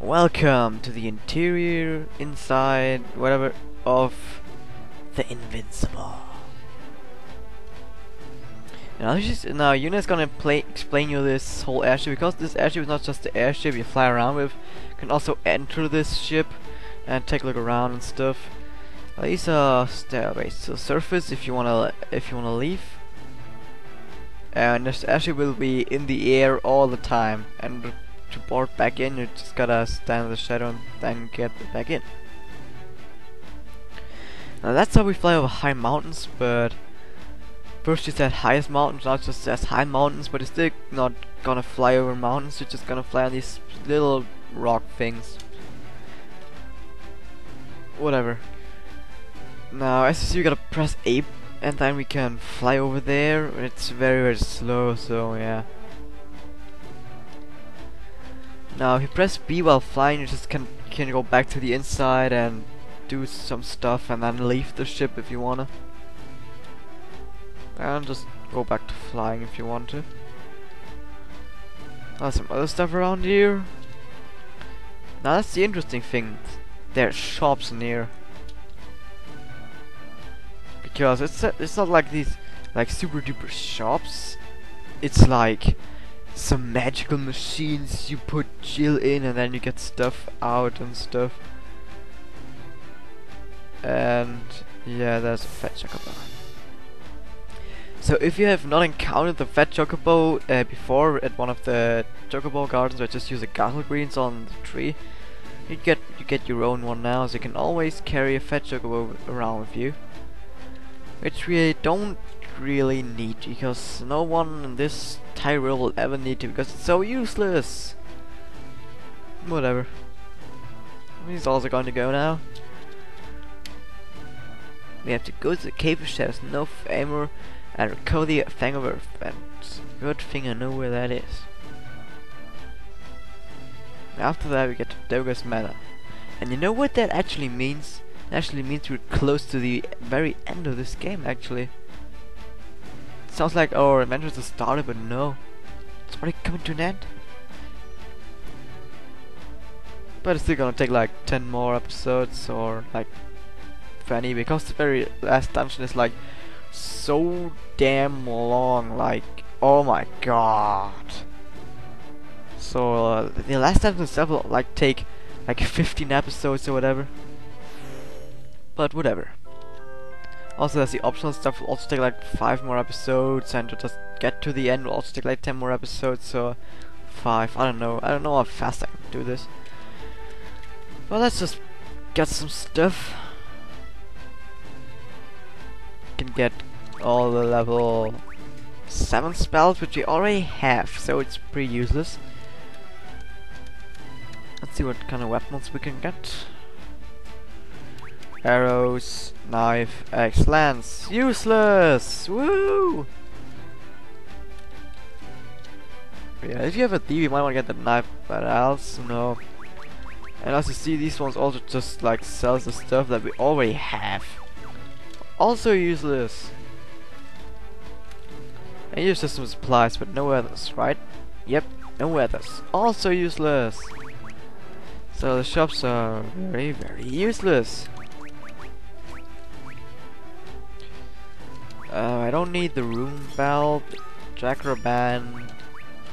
Welcome to the interior, inside, whatever, of the Invincible. Now, is, now Yuna's gonna play, explain you this whole airship because this airship is not just the airship you fly around with. You can also enter this ship and take a look around and stuff. These are stairways to the surface if you wanna if you wanna leave. And this airship will be in the air all the time. And to board back in, you just gotta stand in the shadow and then get back in. Now that's how we fly over high mountains, but first you said highest mountains, now it just says high mountains, but it's still not gonna fly over mountains, you're just gonna fly on these little rock things. Whatever. Now, as you see, we gotta press A and then we can fly over there. It's very very slow, so yeah. Now if you press B while flying, you just can can go back to the inside and do some stuff, and then leave the ship if you wanna. And just go back to flying if you want to. There's some other stuff around here. Now that's the interesting thing. There's shops near because it's it's not like these like super duper shops. It's like some magical machines you put Gil in and then you get stuff out and stuff. And yeah, there's a fat chocobo. So if you have not encountered the fat chocobo uh, before at one of the chocobo gardens, or just use the Gysahl Greens on the tree, you get you get your own one now. So you can always carry a fat chocobo around with you which we don't really need because no one in this Tyrell will ever need to because it's so useless. Whatever. He's also going to go now. We have to go to the cave which has no armor and recover the Fang of Earth and good thing I know where that is. After that we get to Doga's Manor. And you know what that actually means? It actually means we're close to the very end of this game actually. Sounds like our adventure just started, but no. It's already coming to an end. But it's still gonna take like 10 more episodes or like 20 because the very last dungeon is like so damn long like oh my god. So uh, the last dungeon itself will like take like 15 episodes or whatever but whatever. Also, there's the optional stuff will also take like 5 more episodes, and to just get to the end will also take like 10 more episodes, so 5, I don't know, I don't know how fast I can do this. Well, let's just get some stuff. Can get all the level 7 spells, which we already have, so it's pretty useless. Let's see what kind of weapons we can get arrows, knife, axe, lance. Useless! Woo! Yeah, if you have a thief, you might want to get the knife, but else, no. And as you see, these ones also just like sells the stuff that we already have. Also useless. And use system supplies, but no others, right? Yep, no others. Also useless. So the shops are very, very useless. Uh, I don't need the rune belt, Jackraban,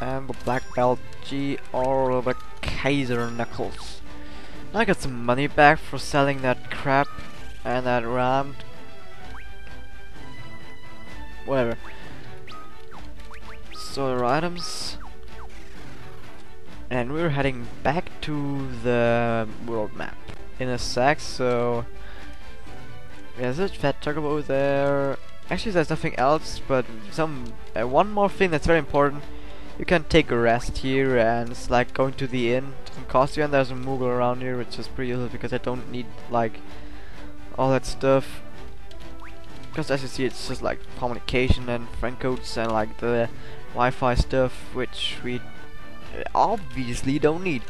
and the black belt G or the Kaiser knuckles. I got some money back for selling that crap and that ram. Whatever. So our items. And we're heading back to the world map in a sec, so... Yeah, there's a fat chocobo there, Actually, there's nothing else, but some uh, one more thing that's very important. You can take a rest here, and it's like going to the inn. It cost you, and there's a Moogle around here, which is pretty useful because I don't need like all that stuff. Because as you see, it's just like communication and friend codes and like the Wi-Fi stuff, which we obviously don't need.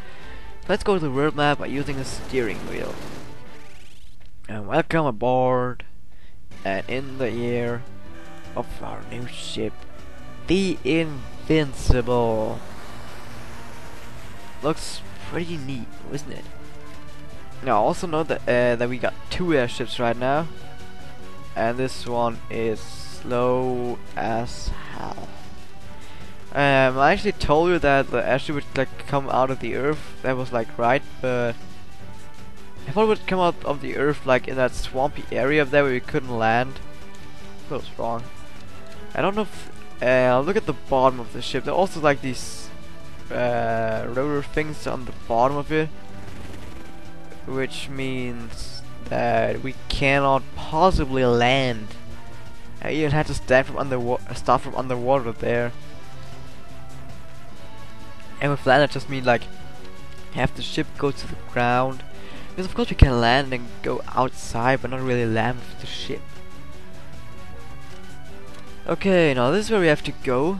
Let's go to the world map by using a steering wheel. And welcome aboard and in the year of our new ship, the Invincible. Looks pretty neat, isn't it? Now, also know that uh, that we got two airships right now, and this one is slow as hell. Um, I actually told you that the airship would like come out of the earth. That was like right, but I thought it would come out of the earth like in that swampy area up there where we couldn't land. That was wrong. I don't know if uh, look at the bottom of the ship. There are also like these uh, rotor things on the bottom of it, which means that we cannot possibly land. I even had to stand from underwater, start from underwater there. And with that, I just mean like have the ship go to the ground. Because of course we can land and go outside, but not really land with the ship. Okay, now this is where we have to go.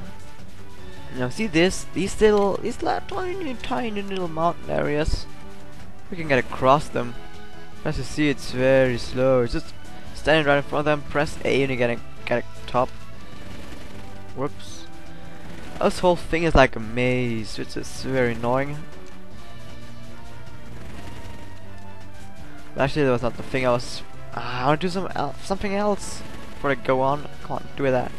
Now see this? These little, these little tiny, tiny little mountain areas. We can get across them. As you see, it's very slow. It's just standing right in front of them, press A and you get a, get a top. Whoops. This whole thing is like a maze, which is very annoying. Actually, that was not the thing I was... Uh, I want to do some el something else before I go on. Come on, do that.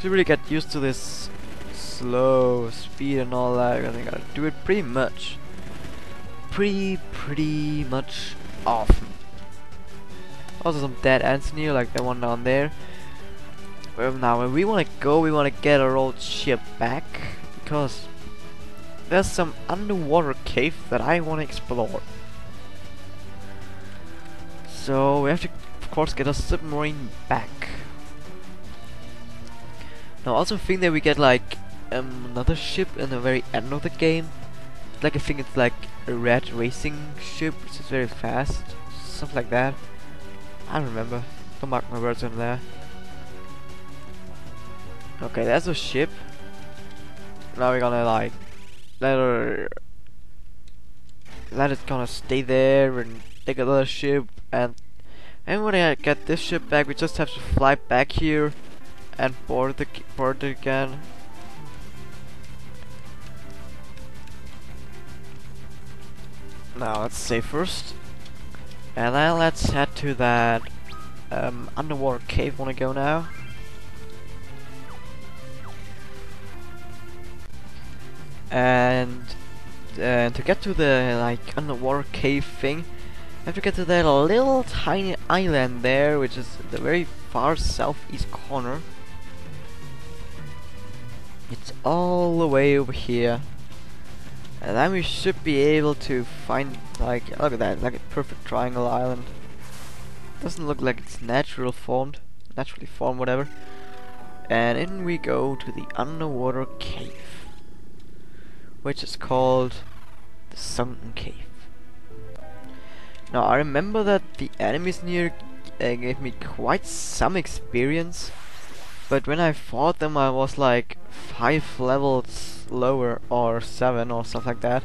Should really get used to this slow speed and all that. I think I do it pretty much. Pretty, pretty much often. Also some dead ends here, like the one down there. Well, now when we want to go, we want to get our old ship back because there's some underwater cave that I want to explore. So we have to of course get a submarine back. Now also think that we get like um, another ship in the very end of the game. Like I think it's like a red racing ship which is very fast. Something like that. I don't remember. Don't mark my words on there. Okay, that's a ship. Now we're gonna like let her let it gonna stay there and take another ship and and when I get this ship back, we just have to fly back here and board the board it again. Now let's save first, and then let's head to that um, underwater cave. Wanna go now? And uh, to get to the like underwater cave thing, have to get to that little tiny island there, which is the very far southeast corner. It's all the way over here. And then we should be able to find, like, look at that, like a perfect triangle island. Doesn't look like it's natural formed, naturally formed, whatever. And in we go to the underwater cave, which is called the Sunken Cave. Now I remember that the enemies near uh, gave me quite some experience, but when I fought them I was like 5 levels lower or 7 or stuff like that.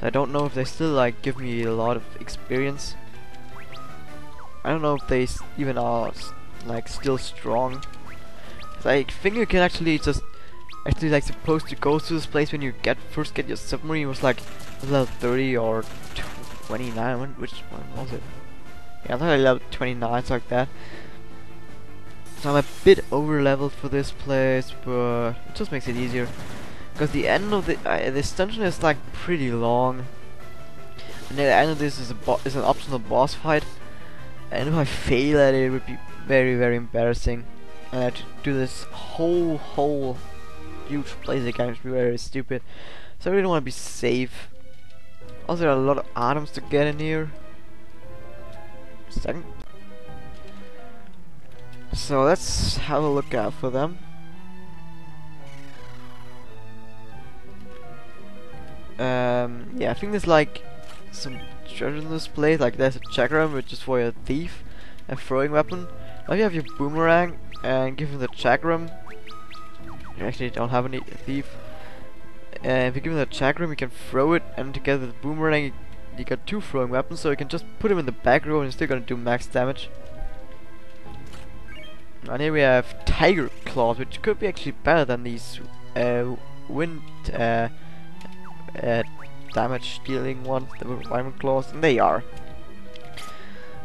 So I don't know if they still like give me a lot of experience. I don't know if they even are like still strong. I think you can actually just actually like supposed to go to this place when you get first get your submarine was like level 30 or 29, when, which one was it? Yeah, I thought I leveled 29, something like that. So I'm a bit over leveled for this place, but it just makes it easier. Because the end of the uh, this dungeon is like pretty long, and at the end of this is a is an optional boss fight. And if I fail at it, it would be very very embarrassing. And I have to do this whole whole huge place again, which would be very stupid. So I really want to be safe. Also, there are a lot of items to get in here. Second. So let's have a look out for them. Um, yeah, I think there's like some treasure in this place. Like there's a chakram, which is for a thief, a throwing weapon. Now you have your boomerang, and given the chakram, you actually don't have any thief. And if you give him the chakram, you can throw it, and together with the boomerang, you got two throwing weapons, so you can just put him in the back row and he's still gonna do max damage. And here we have Tiger Claws, which could be actually better than these uh, wind uh, uh, damage dealing ones, the Wyvern Claws, and they are.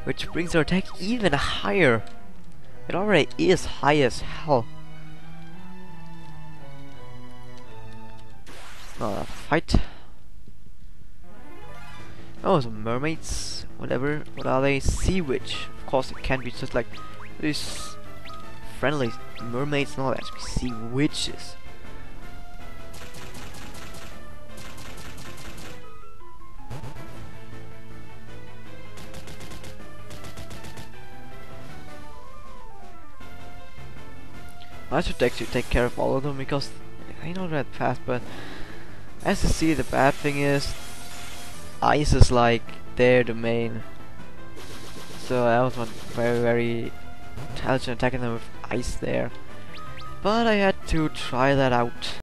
Which brings our attack even higher. It already is high as hell. Uh, fight. Oh, some mermaids, whatever. What are they? Sea witch. Of course, it can't be just like these friendly mermaids. No, that's sea witches. I should actually take care of all of them because I know that fast, but as you see, the bad thing is ice is like their domain. So I was very, very intelligent attacking them with ice there. But I had to try that out.